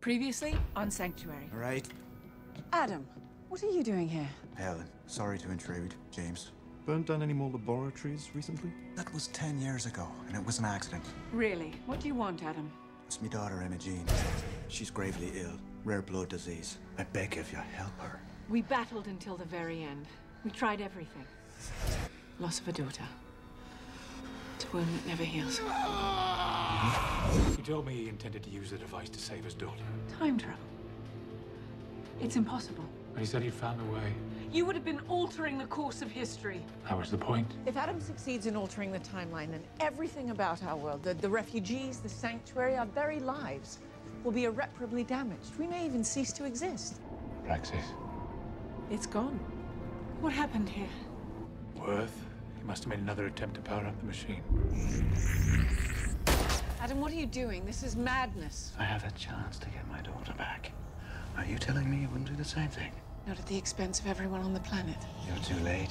Previously on Sanctuary. All right. Adam, what are you doing here? Helen, sorry to intrude. James. Burnt down any more laboratories recently? That was ten years ago, and it was an accident. Really? What do you want, Adam? It's my daughter, Imogene. She's gravely ill. Rare blood disease. I beg of you, help her. We battled until the very end. We tried everything. Loss of a daughter. It's a wound that never heals. He told me he intended to use the device to save his daughter. Time travel. It's impossible. But he said he'd found a way. You would have been altering the course of history. That was the point. If Adam succeeds in altering the timeline, then everything about our world, the, the refugees, the sanctuary, our very lives, will be irreparably damaged. We may even cease to exist. Praxis. It's gone. What happened here? Worth. Must have made another attempt to power up the machine. Adam, what are you doing? This is madness. I have a chance to get my daughter back. Are you telling me you wouldn't do the same thing? Not at the expense of everyone on the planet. You're too late.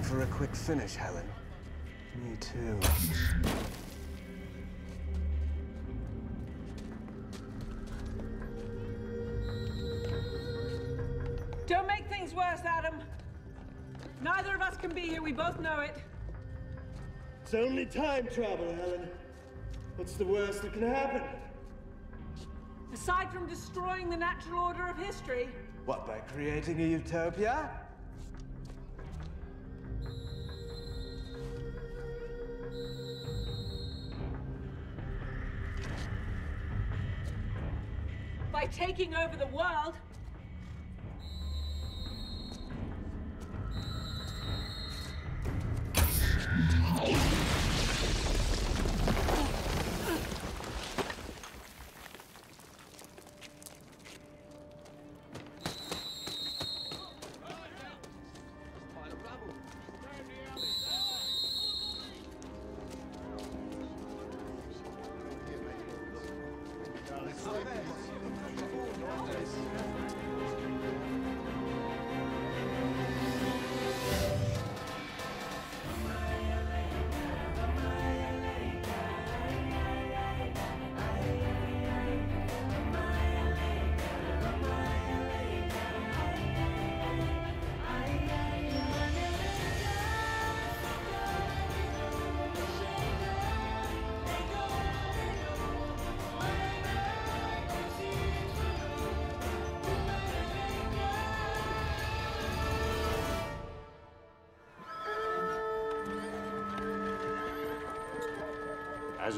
Hoping for a quick finish, Helen. Me too. Don't make things worse, Adam. Neither of us can be here. We both know it. It's only time travel, Helen. What's the worst that can happen? Aside from destroying the natural order of history, What, by creating a utopia? Taking over the world,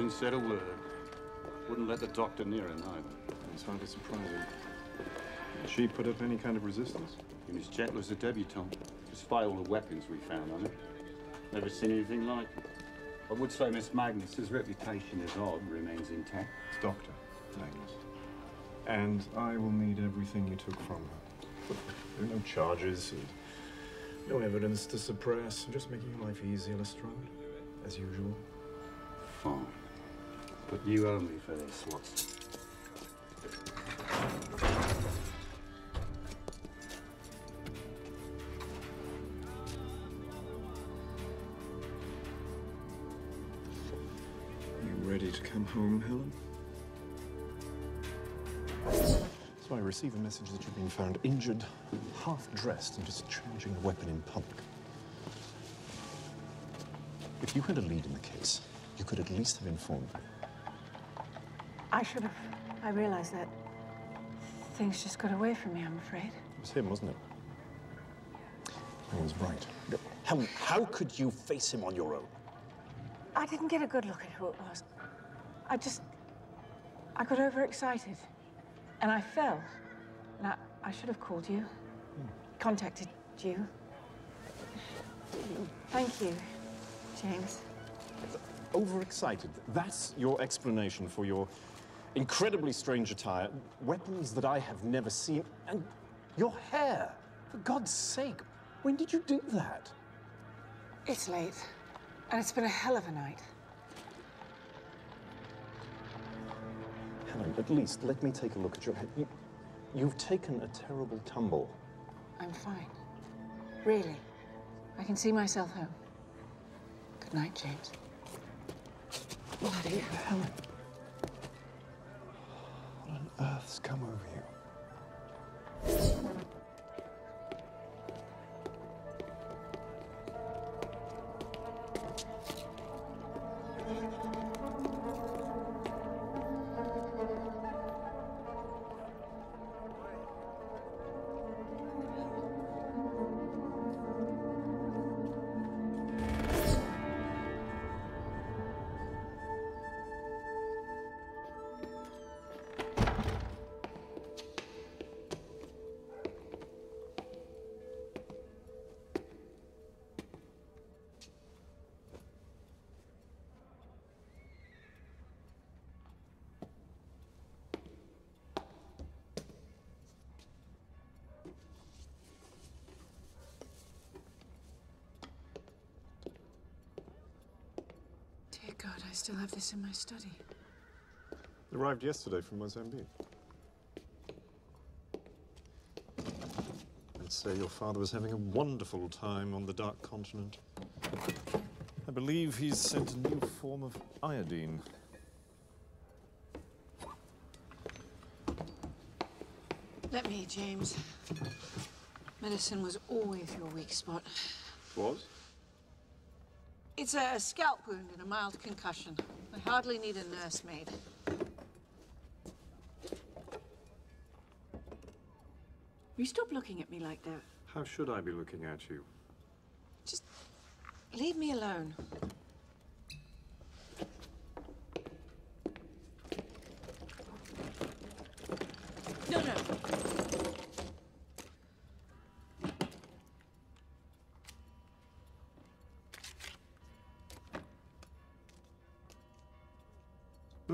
Hasn't said a word. Wouldn't let the doctor near him either. It's hardly surprising. Did she put up any kind of resistance? In his jet was a debutante. Despite all the weapons we found on him. Never seen anything like it. I would say Miss Magnus's reputation as odd remains intact. Doctor Magnus. And I will need everything you took from her. There are no charges, no evidence to suppress. I'm just making your life easier, Lestrade, as usual. Fine. But you owe me for this, Watson. You ready to come home, Helen? So I receive a message that you've been found injured, half dressed, and discharging a weapon in public. If you had a lead in the case, you could at least have informed me. I should have. I realized that. Things just got away from me, I'm afraid. It was him, wasn't it? He was right. Helen, how could you face him on your own? I didn't get a good look at who it was. I just. I got overexcited. And I fell. And I, I should have called you, contacted you. Thank you, James. Overexcited. That's your explanation for your incredibly strange attire, weapons that I have never seen, and your hair. For God's sake, when did you do that? It's late. And it's been a hell of a night. Helen, at least let me take a look at your head. You, you've taken a terrible tumble. I'm fine. Really. I can see myself home. Good night, James. Bloody Helen. Earth's come over you? Still have this in my study. Arrived yesterday from Mozambique. I'd say your father was having a wonderful time on the Dark Continent. I believe he's sent a new form of iodine. Let me, James. Medicine was always your weak spot. Was? It's a scalp wound and a mild concussion. I hardly need a nursemaid. You stop looking at me like that. How should I be looking at you? Just leave me alone.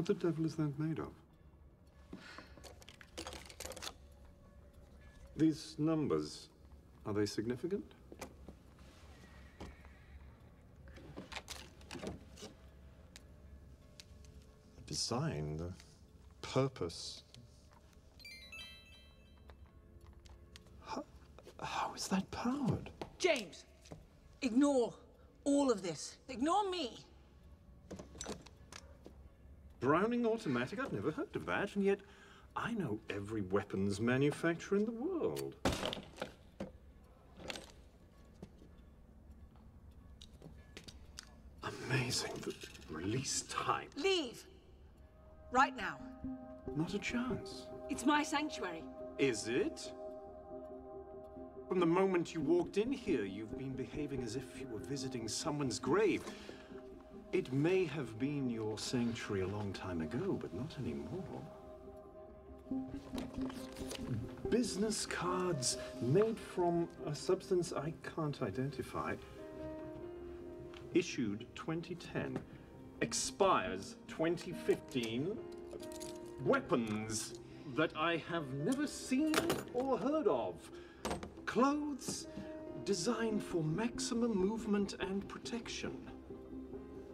The devil is that made of? These numbers, are they significant? The design, the purpose. How, how is that powered? James, ignore all of this. Ignore me. Browning automatic? I've never heard of that, and yet I know every weapons manufacturer in the world. Amazing. The release time. Leave. Right now. Not a chance. It's my sanctuary. Is it? From the moment you walked in here, you've been behaving as if you were visiting someone's grave. It may have been your sanctuary a long time ago, but not anymore. Business cards made from a substance I can't identify. Issued 2010. Expires 2015. Weapons that I have never seen or heard of. Clothes designed for maximum movement and protection.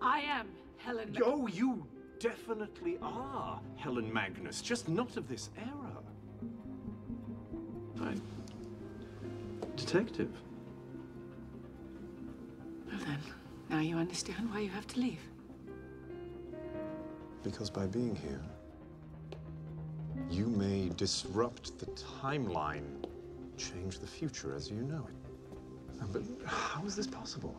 I am Helen. Oh, you definitely are Helen Magnus, just not of this era. I. Detective. Well then, now you understand why you have to leave. Because by being here, you may disrupt the timeline, change the future as you know it. But how is this possible?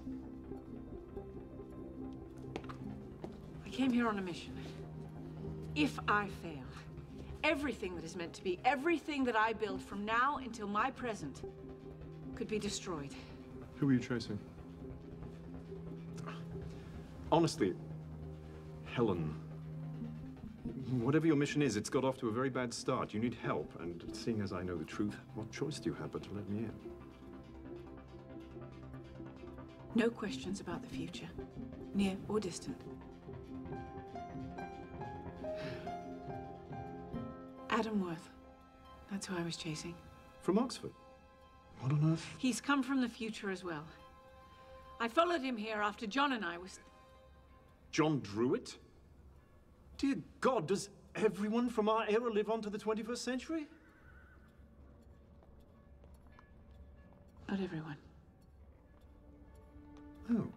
Came here on a mission. If I fail, everything that is meant to be, everything that I build from now until my present, could be destroyed. Who are you chasing? honestly, Helen, whatever your mission is, it's got off to a very bad start. You need help, and seeing as I know the truth, what choice do you have but to let me in? No questions about the future, near or distant. Adam Worth. That's who I was chasing. From Oxford? What on earth? He's come from the future as well. I followed him here after John and I was. John Druitt? Dear God, does everyone from our era live on to the 21st century? Not everyone. Oh.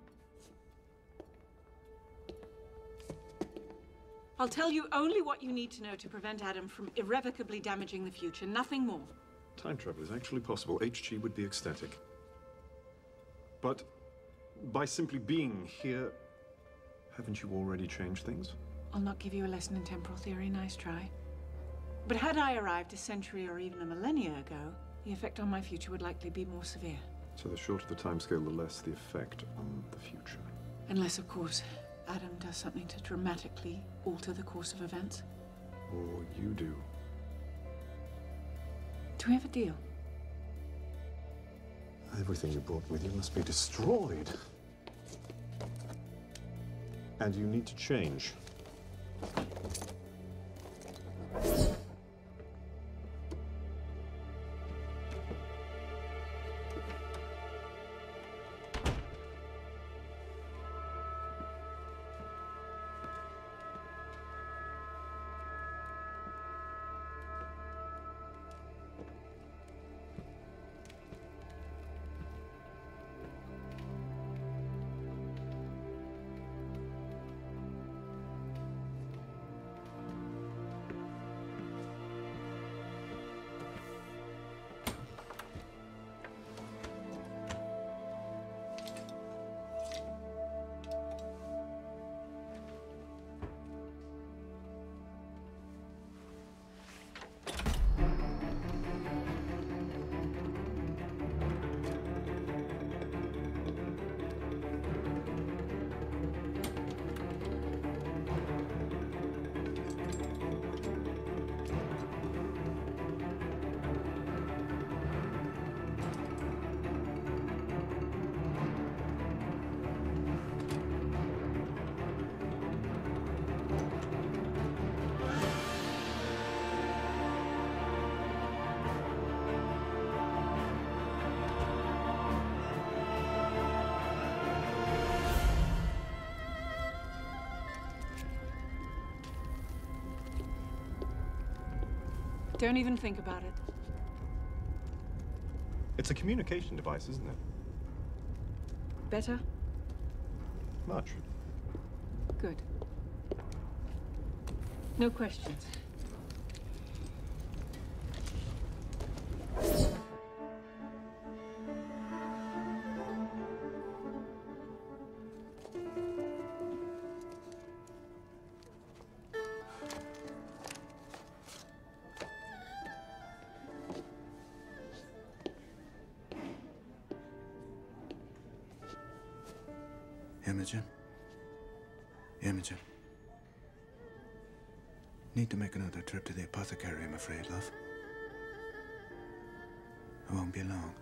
I'll tell you only what you need to know to prevent Adam from irrevocably damaging the future, nothing more. Time travel is actually possible. HG would be ecstatic. But by simply being here, haven't you already changed things? I'll not give you a lesson in temporal theory, nice try. But had I arrived a century or even a millennia ago, the effect on my future would likely be more severe. So the shorter the timescale, the less the effect on the future. Unless, of course, Adam does something to dramatically alter the course of events. Or you do. Do we have a deal? Everything you brought with you must be destroyed. And you need to change. Don't even think about it. It's a communication device, isn't it? Better? Much. Good. No questions. Afraid, love. I won't be long.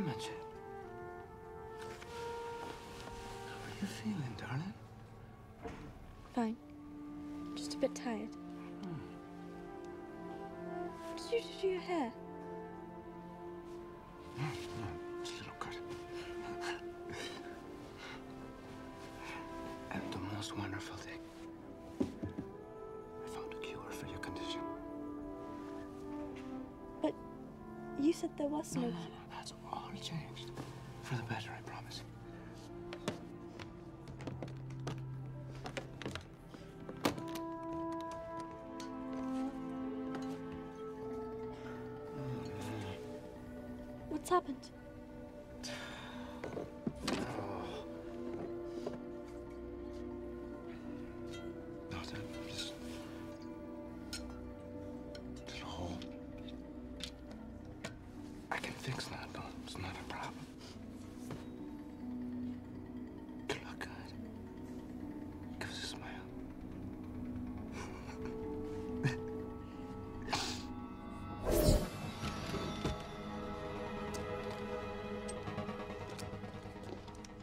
Imogen. How are you feeling, darling? Fine. Just a bit tired. What did you do to your hair? It's a little cut. most wonderful day. I found a cure for your condition. But you said there was no. No, no,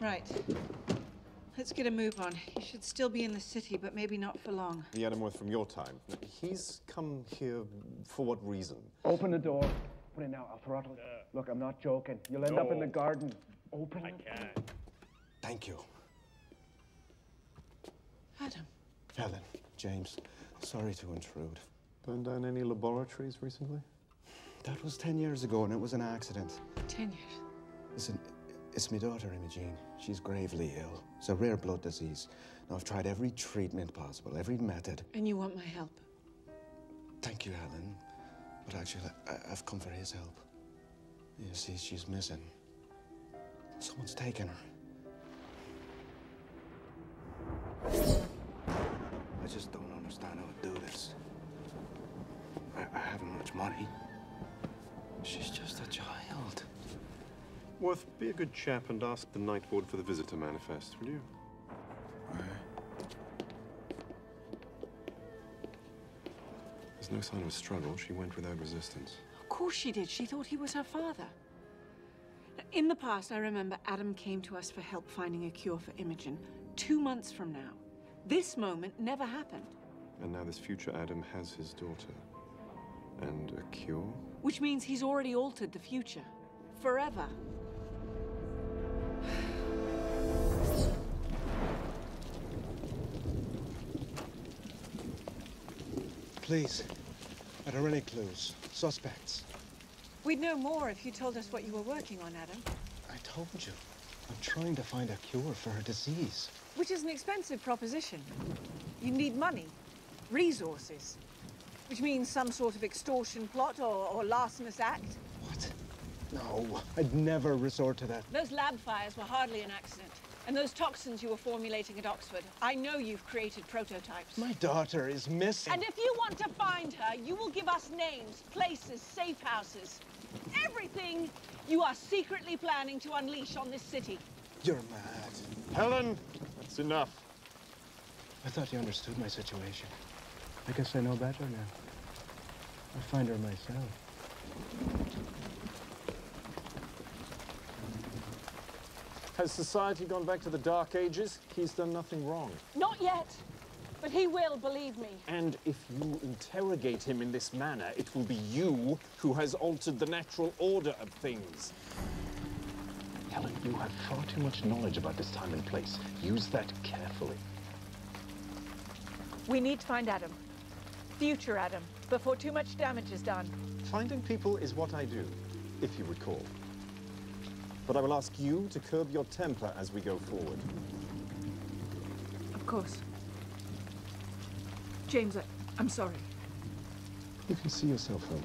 Right. Let's get a move on. He should still be in the city, but maybe not for long. The Adam Worth from your time. He's come here for what reason? Open the door. Put it now. I'll throttle it. Look, I'm not joking. You'll end up in the garden. Open I it. can't. Thank you. Adam. Helen, James, sorry to intrude. Burned down any laboratories recently? That was 10 years ago, and it was an accident. Ten years. Listen, it's my daughter, Imogene. She's gravely ill. It's a rare blood disease. Now, I've tried every treatment possible, every method. And you want my help? Thank you, Helen. But actually, I- I've come for his help. You see, she's missing. Someone's taken her. I just don't understand how to do this. I, I haven't much money. She's just a child. Worth, be a good chap and ask the night ward for the visitor manifest, will you? There's no sign of a struggle. She went without resistance. Of course she did. She thought he was her father. In the past, I remember Adam came to us for help finding a cure for Imogen. Two months from now. This moment never happened. And now this future Adam has his daughter. And a cure? Which means he's already altered the future. Forever. Please, are there any clues? Suspects? We'd know more if you told us what you were working on, Adam. I told you. I'm trying to find a cure for her disease. Which is an expensive proposition. You need money, resources. Which means some sort of extortion plot or, or larcenous act. What? No, I'd never resort to that. Those lab fires were hardly an accident. And those toxins you were formulating at Oxford, I know you've created prototypes. My daughter is missing. And if you want to find her, you will give us names, places, safe houses. Everything you are secretly planning to unleash on this city. You're mad. Helen! That's enough. I thought you understood my situation. I guess I know better now. I'll find her myself. Has society gone back to the Dark Ages? He's done nothing wrong. Not yet. But he will, believe me. And if you interrogate him in this manner, it will be you who has altered the natural order of things. Helen, you have far too much knowledge about this time and place. Use that carefully. We need to find Adam. Future Adam, before too much damage is done. Finding people is what I do, if you recall. But I will ask you to curb your temper as we go forward. Of course. James, I, I'm sorry. You can see yourself home.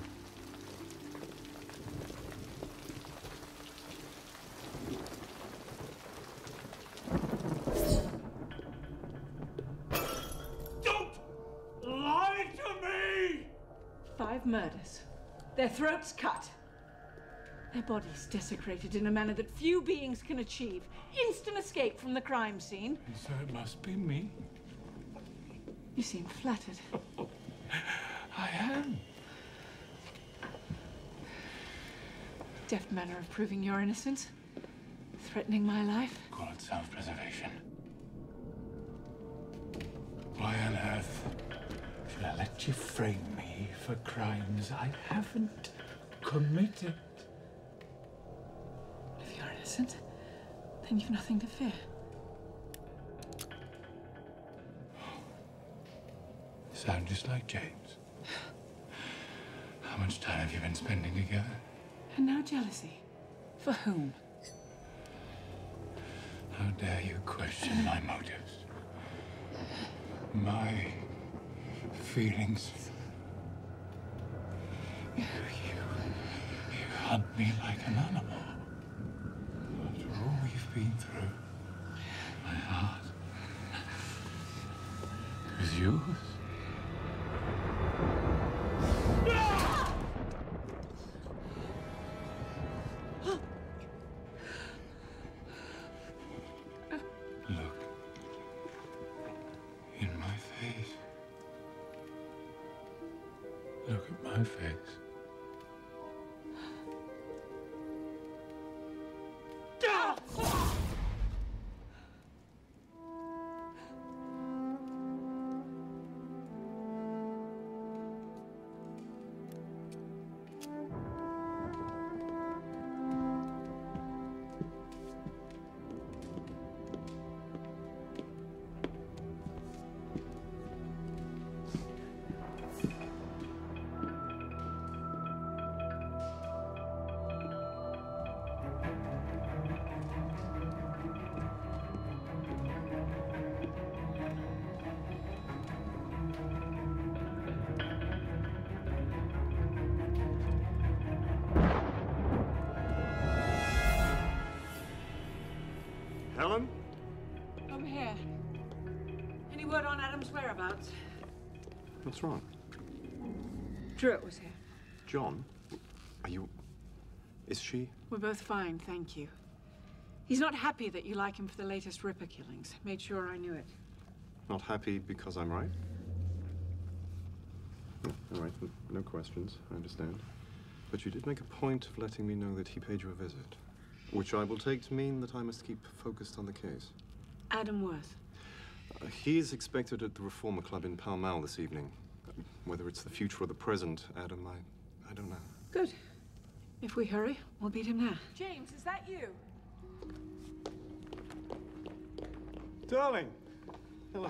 Their bodies desecrated in a manner that few beings can achieve. Instant escape from the crime scene. So it must be me. You seem flattered. I am. Deft manner of proving your innocence. Threatening my life. Call it self-preservation. Why on earth should I let you frame me for crimes I haven't committed? Innocent, then you've nothing to fear. You sound just like James. How much time have you been spending together? And now jealousy. For whom? How dare you question my motives? My feelings. You, you, you hunt me like an animal. Been through, On Adam's whereabouts? What's wrong? Druitt was here. John? Are you. Is she? We're both fine, thank you. He's not happy that you like him for the latest Ripper killings. Made sure I knew it. Not happy because I'm right? All right, no questions. I understand. But you did make a point of letting me know that he paid you a visit, which I will take to mean that I must keep focused on the case. Adam Worth. He is expected at the Reformer Club in Pall Mall this evening. Whether it's the future or the present, Adam, I, I don't know. Good. If we hurry, we'll beat him there. James, is that you? Darling! Hello.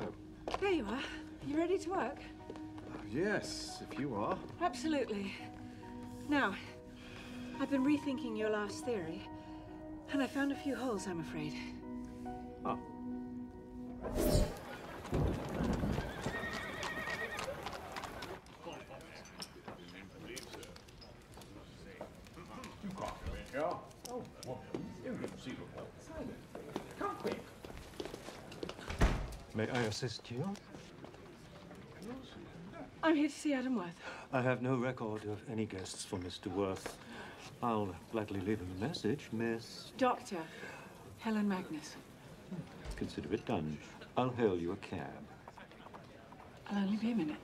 There you are. You ready to work? Oh, yes, if you are. Absolutely. Now, I've been rethinking your last theory, and I found a few holes, I'm afraid. Oh. May I assist you? I'm here to see Adam Worth. I have no record of any guests for Mr. Worth. I'll gladly leave him a message, Miss. Doctor Helen Magnus. Consider it done. I'll hail you a cab. I'll only be a minute.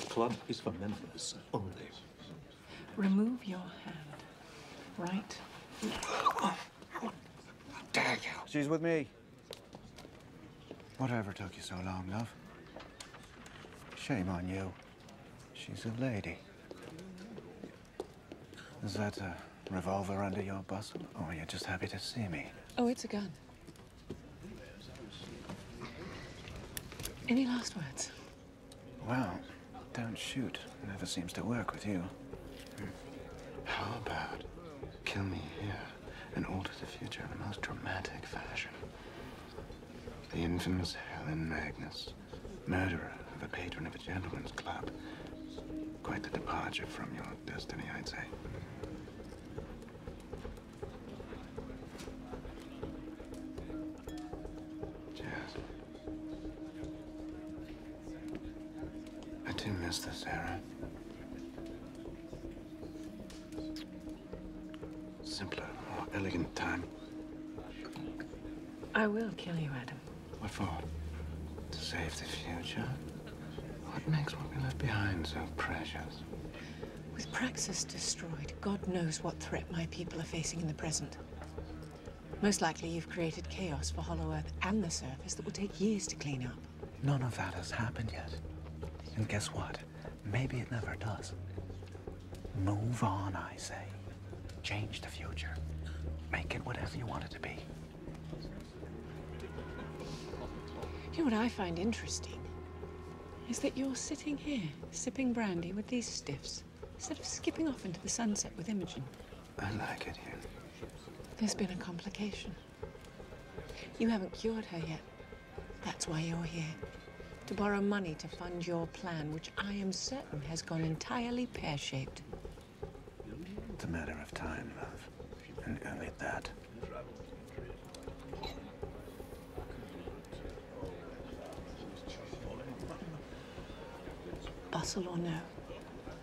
The club is for members only. Remove your hand. Right? Dare you? She's with me. Whatever took you so long, love? Shame on you. She's a lady. Is that a revolver under your bustle? Oh, or are you just happy to see me? Oh, it's a gun. Any last words? Well, don't shoot. Never seems to work with you. How about kill me here and alter the future in the most dramatic fashion? The infamous Helen Magnus, murderer of a patron of a gentleman's club. Quite the departure from your destiny, I'd say. Future? What makes what we left behind so precious? With Praxis destroyed, God knows what threat my people are facing in the present. Most likely, you've created chaos for Hollow Earth and the surface that will take years to clean up. None of that has happened yet. And guess what? Maybe it never does. Move on, I say. Change the future. Make it whatever you want it to be. You know what I find interesting? Is that you're sitting here, sipping brandy with these stiffs, instead of skipping off into the sunset with Imogen. I like it here. There's been a complication. You haven't cured her yet. That's why you're here. To borrow money to fund your plan, which I am certain has gone entirely pear-shaped. It's a matter of time, love. And only that. Bustle or no,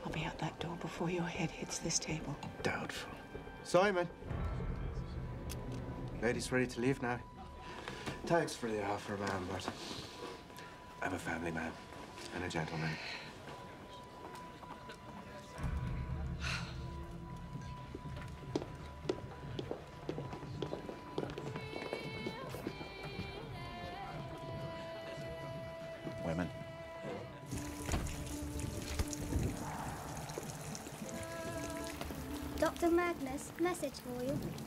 I'll be out that door before your head hits this table. Doubtful. Simon! Lady's ready to leave now? Thanks for the offer, man, but I'm a family man and a gentleman. Magnus, message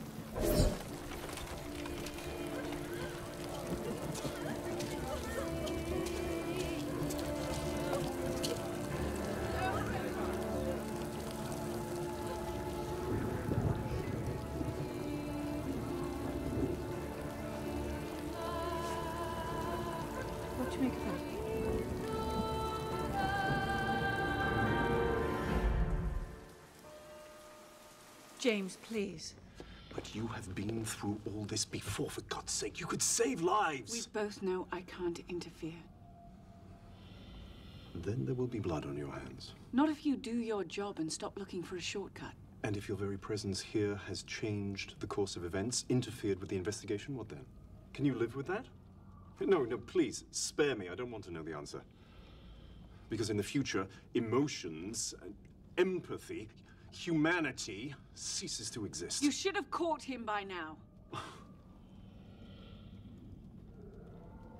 James, please. But you have been through all this before, for God's sake. You could save lives. We both know I can't interfere. Then there will be blood on your hands. Not if you do your job and stop looking for a shortcut. And if your very presence here has changed the course of events, interfered with the investigation, what then? Can you live with that? No, no, please, spare me. I don't want to know the answer. Because in the future, emotions, empathy, humanity ceases to exist. You should have caught him by now.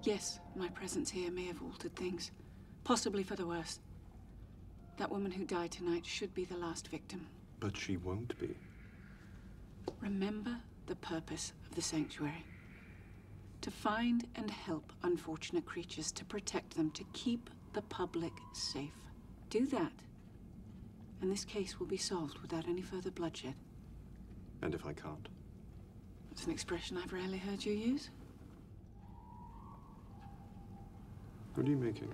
yes, my presence here may have altered things. Possibly for the worse. That woman who died tonight should be the last victim. But she won't be. Remember the purpose of the sanctuary. To find and help unfortunate creatures, to protect them, to keep the public safe. Do that, and this case will be solved without any further bloodshed. And if I can't? It's an expression I've rarely heard you use. What are you making?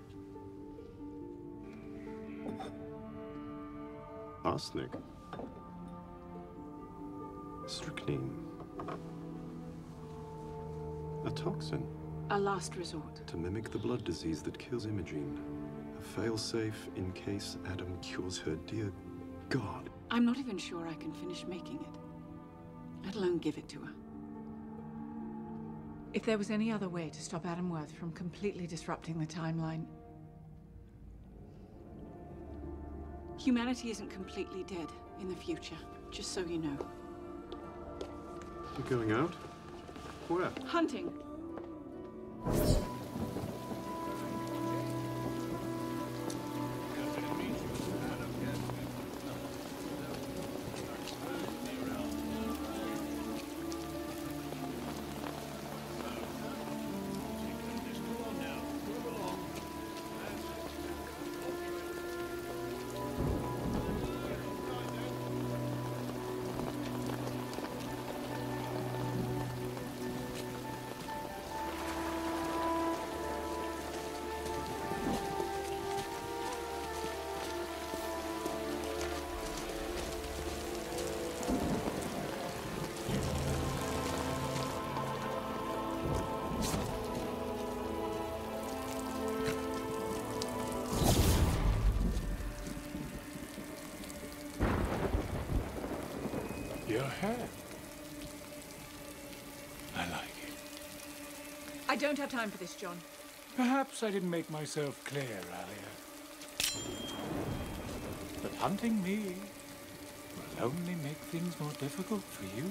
Arsenic. Strychnine. A toxin. A last resort. To mimic the blood disease that kills Imogene. A failsafe in case Adam cures her. Dear God. I'm not even sure I can finish making it, let alone give it to her. If there was any other way to stop Adam Worth from completely disrupting the timeline. Humanity isn't completely dead in the future, just so you know. You're going out? Where? Hunting. Don't have time for this, John. Perhaps I didn't make myself clear earlier. But hunting me will only make things more difficult for you.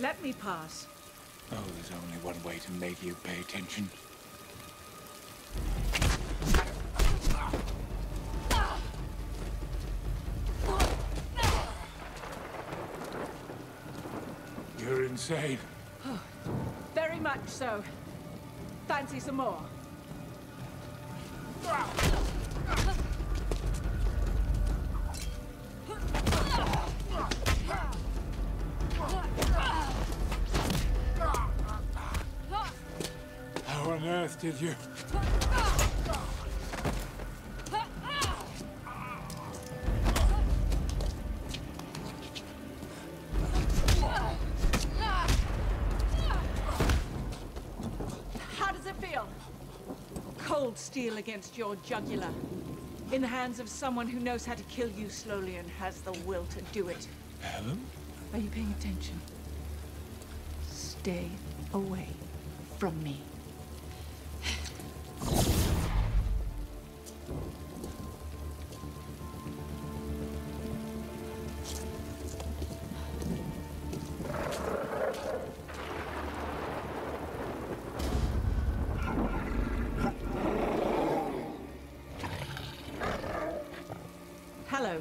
Let me pass. Oh, there's only one way to make you pay attention. You're insane. Oh, Very much so. Fancy some more? How on earth did you? Steel against your jugular. In the hands of someone who knows how to kill you slowly and has the will to do it. Helen? Are you paying attention? Stay away from me.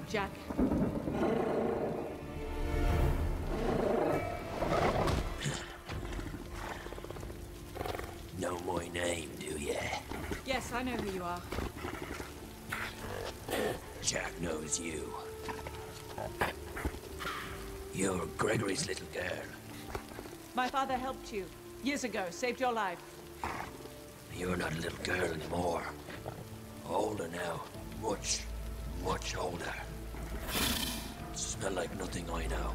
Jack. Know my name, do ya? Yes, I know who you are. Jack knows you. You're Gregory's little girl. My father helped you years ago, saved your life. You're not a little girl anymore. Older now. Much, much older. Smell like nothing I know.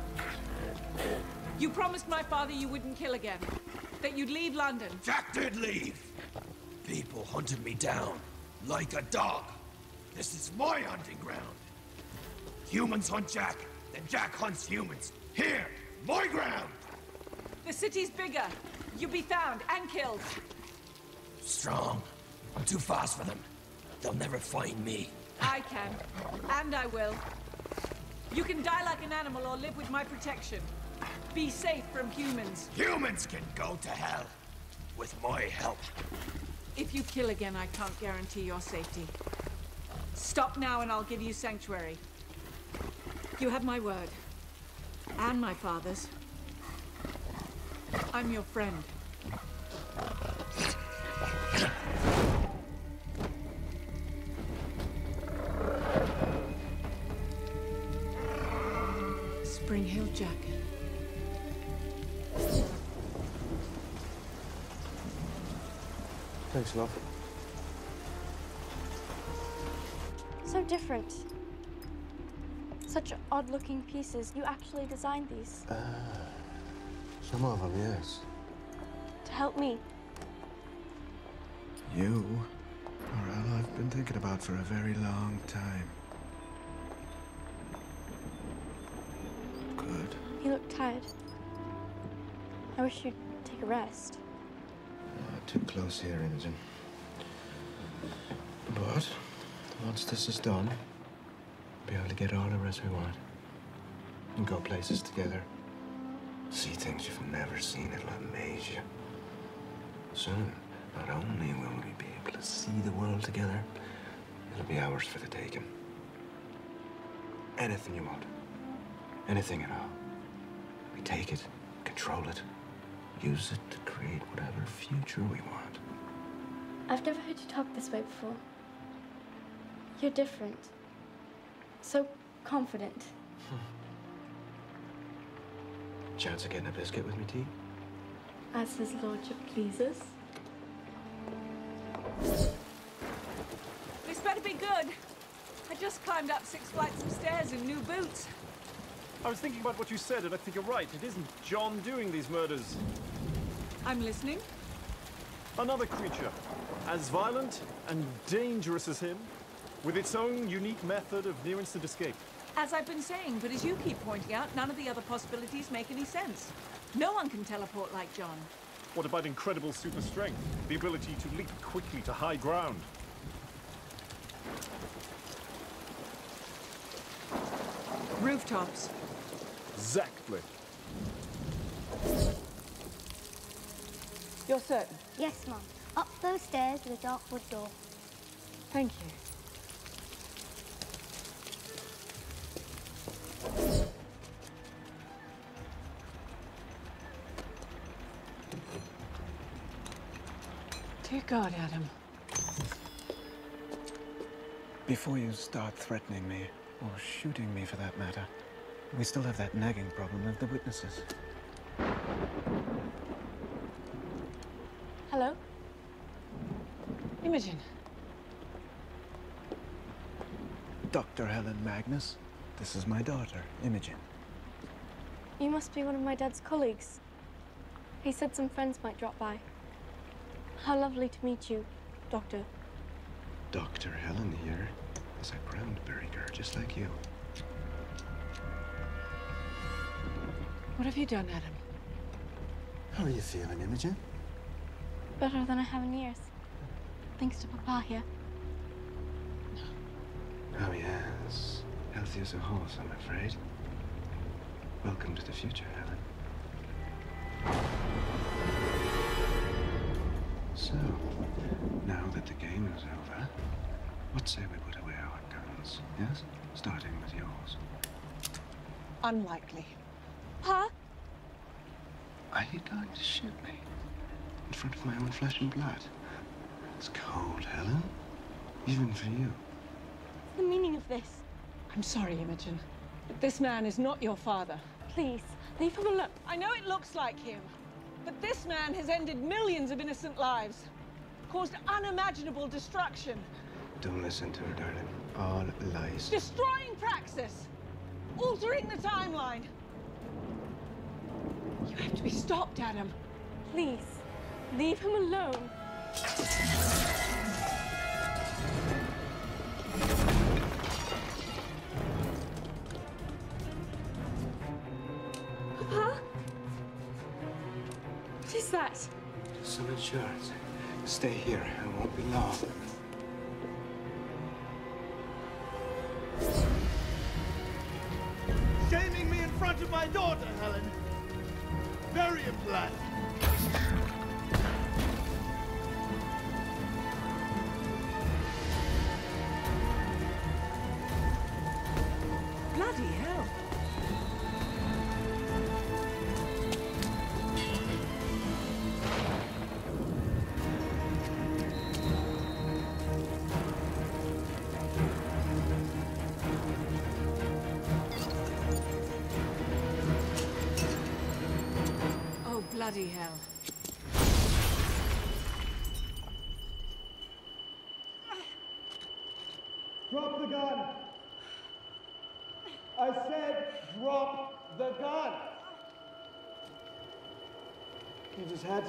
You promised my father you wouldn't kill again. That you'd leave London. Jack did leave! People hunted me down, like a dog. This is my hunting ground. Humans hunt Jack, then Jack hunts humans. Here, my ground! The city's bigger. You'll be found and killed. Strong. I'm too fast for them. They'll never find me. I can. And I will. You can die like an animal or live with my protection. Be safe from humans. Humans can go to hell. With my help. If you kill again, I can't guarantee your safety. Stop now and I'll give you sanctuary. You have my word. And my father's. I'm your friend. Spring Hill Jack. Thanks, love. So different. Such odd-looking pieces. You actually designed these Ah, some of them, yes. to help me. You are all I've been thinking about for a very long time. Tired. I wish you'd take a rest. Not too close here, Imogen. But once this is done, we'll be able to get all the rest we want. And go places together. See things you've never seen. It'll amaze you. Soon, not only will we be able to see the world together, it'll be ours for the taking. Anything you want. Anything at all. We take it, control it, use it to create whatever future we want. I've never heard you talk this way before. You're different. So confident. Chance of getting a biscuit with me, tea? As his lordship pleases. This better be good. I just climbed up six flights of stairs in new boots. I was thinking about what you said, and I think you're right. It isn't John doing these murders. I'm listening. Another creature, as violent and dangerous as him, with its own unique method of near-instant escape. As I've been saying, but as you keep pointing out, none of the other possibilities make any sense. No one can teleport like John. What about incredible super strength? The ability to leap quickly to high ground? Rooftops. Exactly. You're certain? Yes, Mum. Up those stairs to the dark wood door. Thank you. Dear God, Adam. Before you start threatening me, or shooting me for that matter, we still have that nagging problem of the witnesses. Hello? Imogen. Dr. Helen Magnus, this is my daughter, Imogen. You must be one of my dad's colleagues. He said some friends might drop by. How lovely to meet you, Doctor. Dr. Helen here is a groundberry girl just like you. What have you done, Adam? How are you feeling, Imogen? Better than I have in years. Thanks to Papa here. Oh, yes. Healthy as a horse, I'm afraid. Welcome to the future, Helen. So, now that the game is over, what say we put away our guns, yes? Starting with yours. Unlikely. Pa? Are you going to shoot me? In front of my own flesh and blood? It's cold, Helen. Even for you. What's the meaning of this? I'm sorry, Imogen. But this man is not your father. Please, leave him alone. I know it looks like him, but this man has ended millions of innocent lives, caused unimaginable destruction, Don't listen to her, darling. All lies. destroying Praxis, altering the timeline. You have to be stopped, Adam. Please, leave him alone. Papa? What is that? Some insurance. Stay here. It won't be long.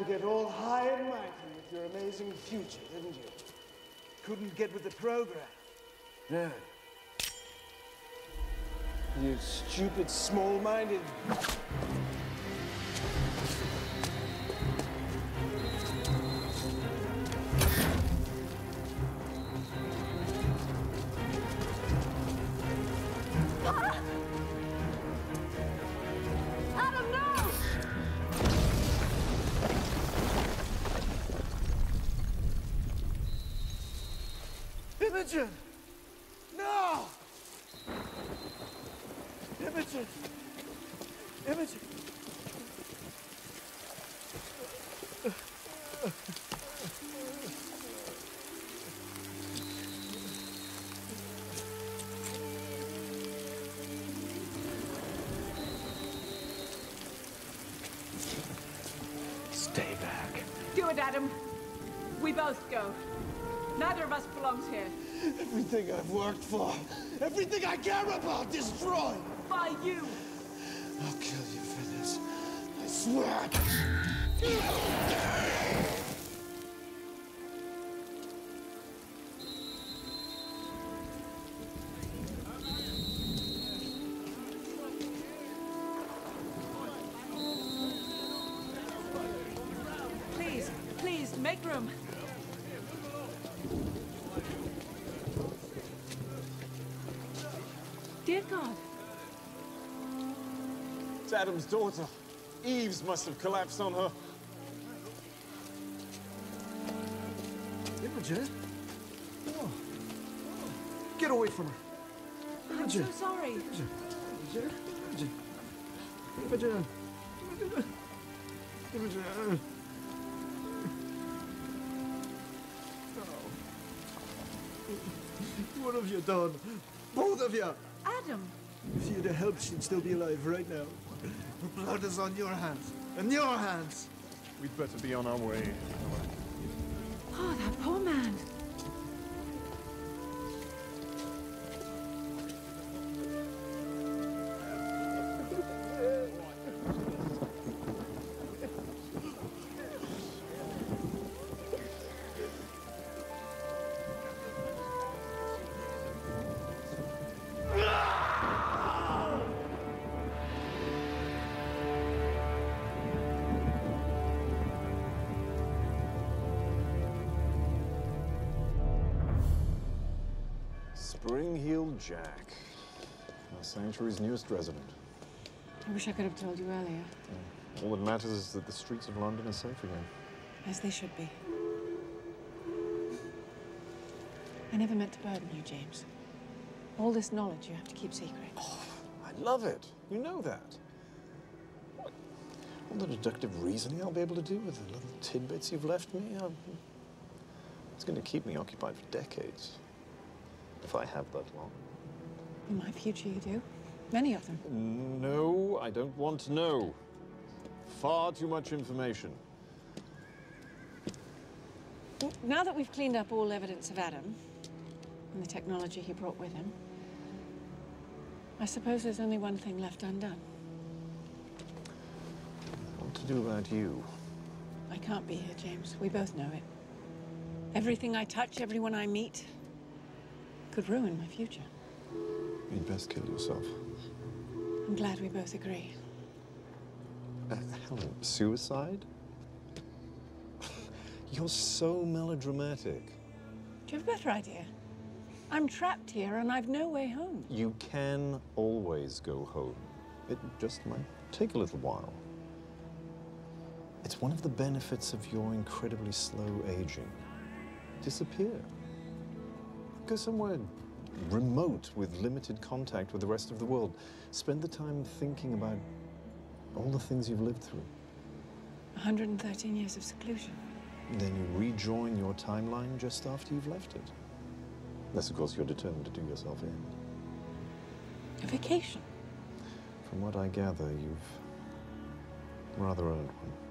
Get all high and mighty with your amazing future, didn't you? Couldn't get with the program. Yeah. You stupid, small-minded. Imogen! No! Imogen! Imogen! Stay back. Do it, Adam. We both go. Everything I've worked for, everything I care about, destroyed! By you. I'll kill you for this. I swear. Dear God, It's Adam's daughter. Eaves must have collapsed on her. Imogen? No. Oh. Get away from her. I'm so sorry. Imogen. Imogen. Imogen. Imogen. Imogen. What have you done? Both of you! Adam! If you'd have helped, she'd still be alive right now. Her blood is on your hands. And your hands! We'd better be on our way. Oh, that poor man. Spring-heeled Jack. Our sanctuary's newest resident. I wish I could have told you earlier, All that matters is that the streets of London are safe again. as they should be. I never meant to burden you, James. All this knowledge you have to keep secret. Oh, I love it. You know that. What? All the deductive reasoning I'll be able to do with the little tidbits you've left me, um, it's going to keep me occupied for decades. If I have that long. In my future, you do. Many of them. No, I don't want to know. Far too much information. Now that we've cleaned up all evidence of Adam and the technology he brought with him, I suppose there's only one thing left undone. What to do about you? I can't be here, James. We both know it. Everything I touch, everyone I meet, could ruin my future. You'd best kill yourself. I'm glad we both agree. Uh, Helen, suicide? You're so melodramatic. Do you have a better idea? I'm trapped here and I've no way home. You can always go home. It just might take a little while. It's one of the benefits of your incredibly slow aging. Disappear. Go somewhere remote with limited contact with the rest of the world. Spend the time thinking about all the things you've lived through. 113 years of seclusion. Then you rejoin your timeline just after you've left it. Unless, of course, you're determined to do yourself in. A vacation. From what I gather, you've rather earned one.